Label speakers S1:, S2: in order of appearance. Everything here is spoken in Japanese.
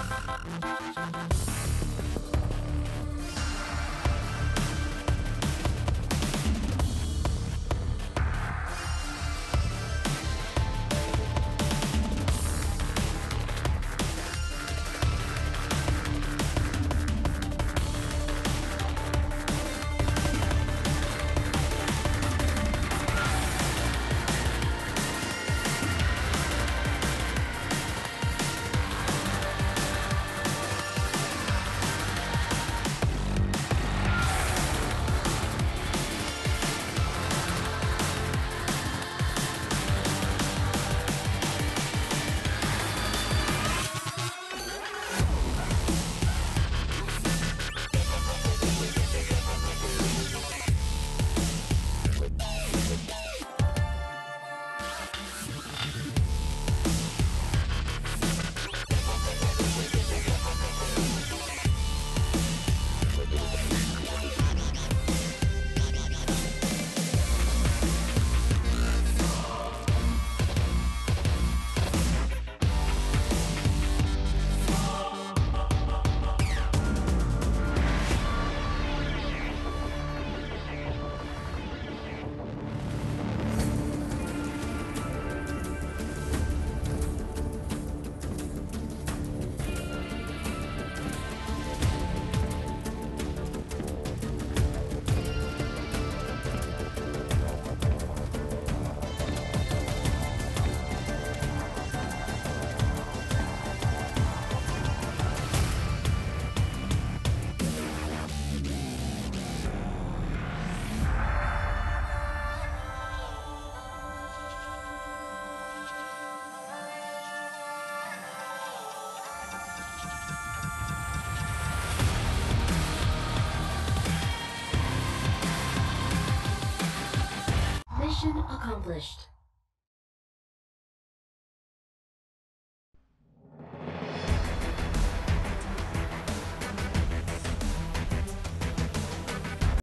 S1: Thank you. accomplished.